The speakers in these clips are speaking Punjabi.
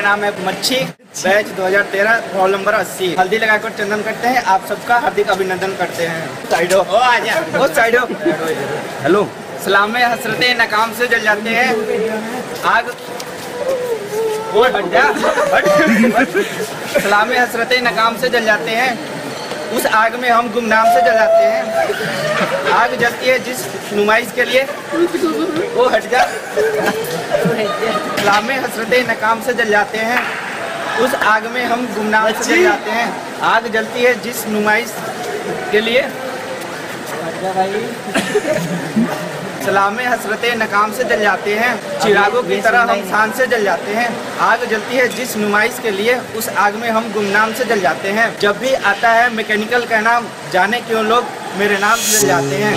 मेरा नाम है मच्छी बैच 2013 रोल नंबर 80 हल्दी लगाकर चंदन करते हैं आप सबका हार्दिक अभिनंदन करते हैं। साइडो ओ आजा ओ साइडो। हेलो। सलाम हसरते नाकाम से जल जाते हैं। आग। वो हट। सलाम हसरते नाकाम से जल जाते हैं। उस आग में हम गुमनाम से जलाते हैं। आग जलती है जिस नुमाइश के लिए। वो हट जा। लामे हसरत नकाम से जल जाते हैं। उस आग में हम गुमनाम से जल जाते हैं। आग जलती है जिस नुमाइश के लिए। सलाम, हसरत, नकाम से जल जाते हैं। चिरागों की तरह हम शान से जल जाते हैं। आग जलती है जिस नुमाइश के लिए, उस आग में हम गुमनाम से जल जाते हैं। जब भी आता है मैकेनिकल का नाम, जाने क्यों लोग मेरे नाम से जल जाते हैं।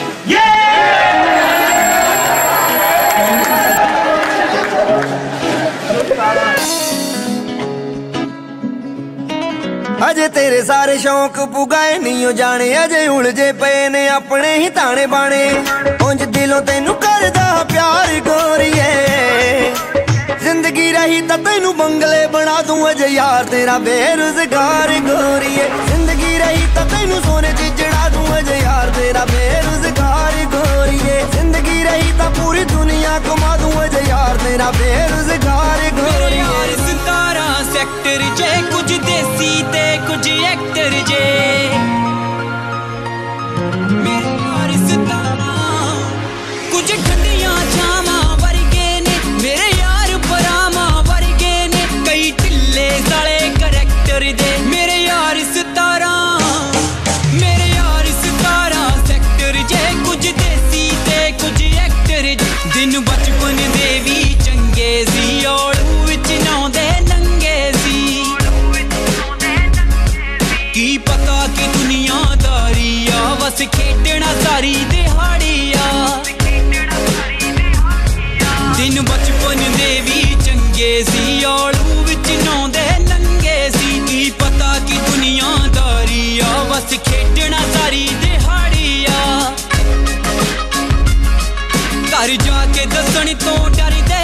ਅਜੇ ਤੇਰੇ ਸਾਰੇ ਸ਼ੌਂਕ ਪੁਗਾਏ ਨਹੀਂ ਉਹ ਜਾਣੇ, ਅਜੇ ਉਲਝੇ ਪਏ ਨੇ, ਆਪਣੇ ਹੀ ਤਾਣੇ ਬਾਣੇ। ਉਂਝ ਦਿਲੋਂ ਤੈਨੂੰ ਕਰਦਾ ਪਿਆਰ ਗੋਰੀਏ। ਜ਼ਿੰਦਗੀ ਰਹੀ ਤਾਂ ਤੈਨੂੰ ਬੰਗਲੇ ਬਣਾ ਦੂੰ, ਅਜੇ ਯਾਰ ਤੇਰਾ ਬੇਰੁਜ਼ਗਾਰ ਗੋਰੀਏ। ਜ਼ਿੰਦਗੀ ਰਹੀ ਤਾਂ ਤੈਨੂੰ ਸੋਨੇ 'ਚ ਜੜਾ ਦੂੰ, ਅਜੇ ਯਾਰ ਤੇਰਾ ਬੇਰੁਜ਼ਗਾਰ ਗੋਰੀਏ। ਜ਼ਿੰਦਗੀ ਰਹੀ ਤਾਂ ਪੂਰੀ ਦੁਨੀਆ ਕਮਾ ਦੂੰ, ਅਜੇ ਯਾਰ ਤੇਰਾ ਬੇਰੁਜ਼ਗਾਰ ਮੇਰੇ ਗੋਰੀਏ ਸਤਾਰਾਂ ਸੈਕਟਰ ਜੇ ਕੁਝ ਤੇ ਕੁਝ ਐਕਟਰ ਜੇ। ਮੇਰੇ ਯਾਰ ਸਤਾਰਾਂ ਕੁਝ ਠੰਡੀਆਂ ਛਾਵਾਂ ਵਰਗੇ ਨੇ। ਮੇਰੇ ਯਾਰ ਪਰਾਵਾਂ ਵਰਗੇ ਨੇ। ਕਈ ਢਿੱਲੇ ਸਾਲੇ ਕਰੈਕਟਰ ਦੇ ਮੇਰੇ ਯਾਰ ਸਤਾਰਾਂ, ਮੇਰੇ ਯਾਰ ਸਤਾਰਾਂ ਸੈਕਟਰ ਜੇ। ਕੁਝ ਦੇਸੀ ਤੇ ਕੁਝ ਐਕਟਰ ਜੇ। ਦਿਨ ਬਚਪਨ ਦੇ ਵੀ ਚੰਗੇ ਸੀ, ਔੜੂ ਵਿੱਚ ਨਾਉਂਦੇ ਆ ਖੇਡਣਾ ਸਾਰੀ ਦਿਹਾੜੀ ਆ। ਦਿਨ ਬਚਪਨ ਦੇ ਵੀ ਚੰਗੇ ਸੀ ਔੜੂ ਵਿੱਚ ਨਾਉਂਦੇ ਨੰਗੇ ਸੀ। ਕੀ ਪਤਾ ਕਿ ਦੁਨੀਆਦਾਰੀ ਆ, ਬਸ ਖੇਡਣਾ ਸਾਰੀ ਦਿਹਾੜੀ ਆ। ਘਰ ਜਾ ਕੇ ਦੱਸਣ ਤੋਂ ਡਰਦੇ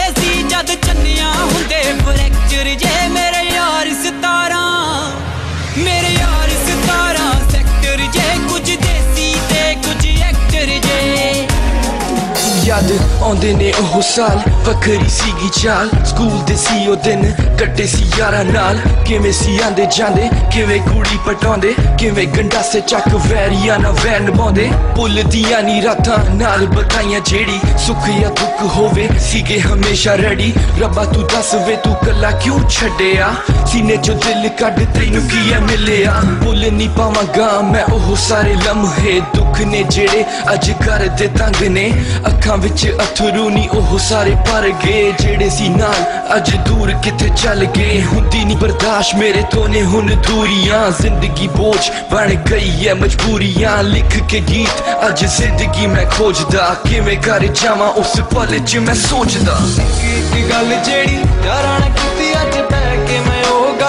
ਆਉਂਦੇ ਨੇ ਉਹ ਸਾਲ, ਵੱਖਰੀ ਸੀਗੀ ਚਾਲ। ਸਕੂਲ ਦੇ ਸੀ ਉਹ ਦਿਨ ਕੱਟੇ ਸੀ ਯਾਰਾਂ ਨਾਲ। ਕਿਵੇਂ ਸੀ ਆਂਦੇ ਜਾਂਦੇ, ਕਿਵੇਂ ਕੁੜੀ ਪਟਾਉਂਦੇ, ਕਿਵੇਂ ਗੰਡਾਸੇ ਚੱਕ ਵੈਰੀਆਂ ਨਾ ਵੈਨ ਪਾਉਂਦੇ ਭੁੱਲਦੀਆਂ ਨਹੀਂ ਰਾਤਾਂ, ਨਾਲ ਬਤਾਈਆਂ ਜਿਹੜੀ ਸੁੱਖ ਜਾਂ ਦੁੱਖ ਹੋਵੇ। ਸੀਗੇ ਹਮੇਸ਼ਾ ਰੈਡੀ ਰੱਬਾ ਤੂੰ ਦੱਸ ਵੇ ਤੂੰ ਕੱਲਾ ਕਿਉਂ ਛੱਡਿਆ? ਸੀਨੇ ਚੋਂ ਦਿਲ ਕੱਢ ਤੈਨੂੰ ਕੀ ਐ ਮਿਲਿਆ? ਭੁੱਲ ਨਹੀਂ ਪਾਵਾਂਗਾ ਮੈਂ ਉਹ ਸਾਰੇ ਲਮਹੇ ਦੁੱਖ ਨੇ ਜਿਹੜੇ ਅੱਜ ਕਰਦੇ ਤੰਗ ਨੇ। ਅੱਖਾਂ ਵਿੱਚ ਅਥਰੂ ਨਹੀਂ ਉਹ ਸਾਰੇ ਭਰ ਗਏ, ਜਿਹੜੇ ਸੀ ਨਾਲ ਅੱਜ ਦੂਰ ਕਿੱਥੇ ਚੱਲ ਗਏ? ਹੁੰਦੀ ਨਹੀਂ ਬਰਦਾਸ਼ਤ, ਮੇਰੇ ਤੋਂ ਨੇ ਹੁਣ ਦੂਰੀਆਂ। ਜ਼ਿੰਦਗੀ ਬੋਝ ਬਣ ਗਈ ਐ ਮਜਬੂਰੀਆਂ। ਲਿਖ ਕੇ ਗੀਤ ਅੱਜ ਜ਼ਿੰਦਗੀ ਮੈਂ ਖੋਜਦਾ। ਕਿਵੇਂ ਕਰ ਜਾਵਾਂ ਉਸ ਪਲ 'ਚ ਮੈਂ ਸੋਚਦਾ। ਇੱਕ ਗੱਲ ਜਿਹੜੀ ਯਾਰਾਂ ਕੀਤੀ ਅੱਜ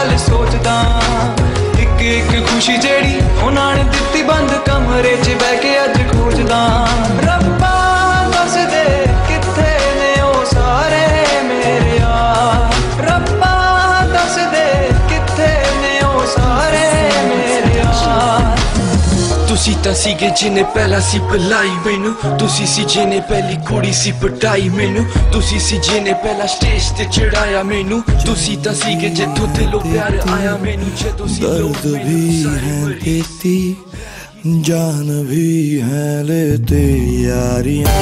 ਗੱਲ ਸੋਚਦਾ। ਇੱਕ ਇੱਕ ਖੁਸ਼ੀ ਜਿਹੜੀ ਉਹਨਾਂ ਨੇ ਦਿੱਤੀ, ਬੰਦ ਕਮਰੇ 'ਚ ਬਹਿ ਕੇ ਅੱਜ ਖੋਜਦਾ। ਤੁਸੀਂ ਤਾਂ ਸੀਗੇ ਜਿਹਨੇ ਪਹਿਲਾਂ ਸੀ ਬੁਲਾਈ ਮੈਨੂੰ ਤੁਸੀਂ ਸੀ ਜਿਹਨੇ ਪਹਿਲੀ ਕੁੜੀ ਸੀ ਪਟਾਈ ਮੈਨੂੰ ਤੁਸੀਂ ਸੀ ਜਿਹਨੇ ਪਹਿਲਾਂ ਸਟੇਜ ਤੇ ਚੜਾਇਆ ਮੈਨੂੰ ਤੁਸੀਂ ਤਾਂ ਸੀਗੇ ਜਿੱਥੋਂ ਦਿਲੋਂ ਪਿਆਰ ਆਇਆ ਮੈਨੂੰ ਜਦੋਂ ਸੀ ਲੋਕ दर्द भी है लेती जान भी है लेते यारियां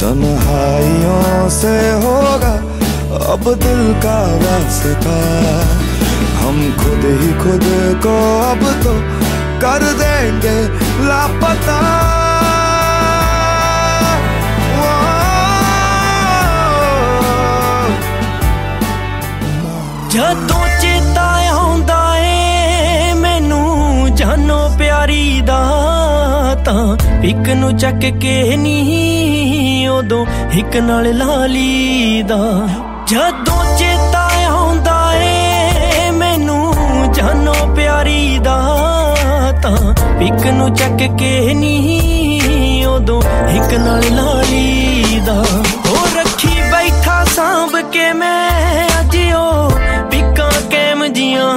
तनहाइयों से होगा अब दिल का वास्ता। हम खुद ही खुद को अब तो कर देंगे लापता। जब तू ਇੱਕ ਨੂੰ ਚੱਕ ਕੇ ਨਹੀਂ ਉਦੋਂ ਇੱਕ ਨਾਲ ਲਾਲੀ ਦਾ ਜਦੋਂ ਚੇਤਾ ਆਉਂਦਾ ਏ, ਮੈਨੂੰ ਜਾਨੋ ਪਿਆਰੀ ਦਾ ਤਾਂ। ਇੱਕ ਨੂੰ ਚੱਕ ਕੇ ਨਹੀਂ ਉਦੋਂ ਇੱਕ ਨਾਲ ਲਾਲੀ ਦਾ ਉਹ ਰੱਖੀ ਬੈਠਾ ਸਾਂਭ ਕੇ ਮੈਂ ਅੱਜ ਪਿੱਕਾਂ ਕੈਮ ਜੀਆਂ,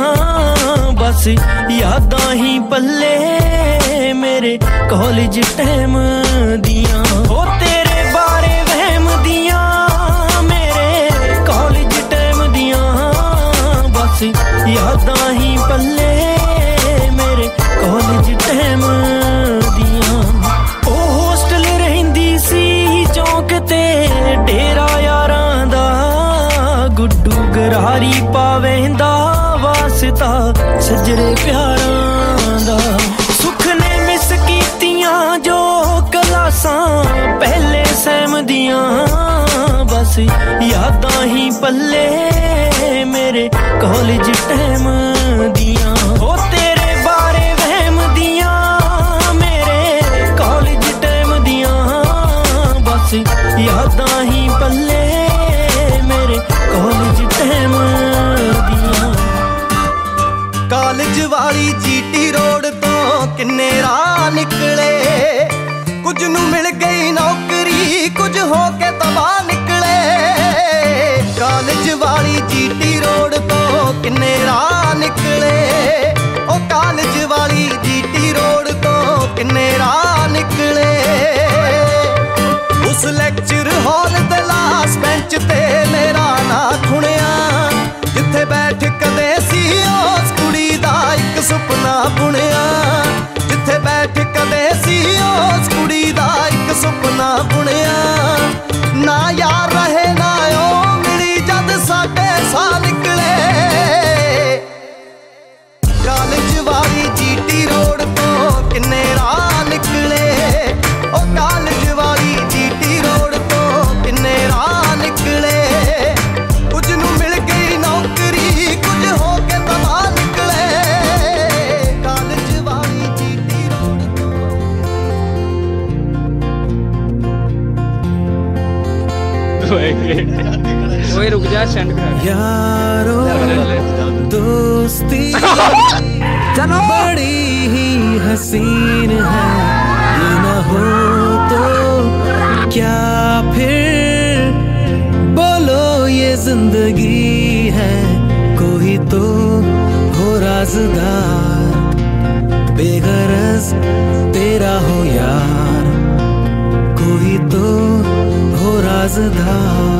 ਬਸ ਯਾਦਾਂ ਹੀ ਪੱਲੇ ਮੇਰੇ ਕਾਲਜ ਟਾਈਮ ਦੀਆਂ, ਉਹ ਤੇਰੇ ਬਾਰੇ ਵਹਿਮ ਦੀਆਂ, ਮੇਰੇ ਕਾਲਜ ਟਾਈਮ ਦੀਆਂ। ਬਸ ਯਾਦਾਂ ਹੀ ਪੱਲੇ ਮੇਰੇ ਕਾਲਜ ਟਾਈਮ ਦੀਆਂ। ਉਹ ਹੋਸਟਲ ਰਹਿੰਦੀ ਸੀ, ਚੌਂਕ ਤੇ ਡੇਰਾ ਯਾਰਾਂ ਦਾ। ਗੁੱਡੂ ਗਰਾਰੀ ਪਾਵੇਂਦਾ, ਵਾਸਤਾ ਸਜਰੇ ਪਿਆਰਾਂ ਪਹਿਲੇ ਦੀਆਂ ਬਸ ਯਾਦਾਂ ਹੀ ਪੱਲੇ ਮੇਰੇ ਕਾਲਜ ਟਾਈਮ ਦੀਆਂ। ਉਹ ਤੇਰੇ ਬਾਰੇ ਵਹਿਮ ਦੀਆਂ ਮੇਰੇ ਕਾਲਜ ਟਾਈਮ ਦੀਆਂ ਬਸ ਯਾਦਾਂ ਹੀ ਪੱਲੇ ਮੇਰੇ ਕਾਲਜ ਟਾਈਮ ਦੀਆਂ। ਕਾਲਜ ਵਾਲੀ ਜੀਟੀ ਰੋਡ ਤੋਂ ਕਿੰਨੇ ਰਾਹ ਨਿਕਲੇ? ਕੁਝ ਨੂੰ ਮਿਲ ਗਈ ਨੌਕਰੀ ਕੁਝ ਹੋ ਕੇ ਤਬਾਹ ਨਿਕਲੇ। ਕਾਲਜ ਵਾਲੀ ਜੀਟੀ ਰੋਡ ਤੋਂ ਕਿੰਨੇ ਰਾਹ ਨਿਕਲੇ। ਉਹ ਕਾਲਜ ਵਾਲੀ कोई रुक जा सेंड कर यारो दोस्ती चलो। बड़ी ही हसीन है। ये ना हो तो क्या फिर? बोलो ये ज़िंदगी है। कोई तो हो राजदार बेगरज 子的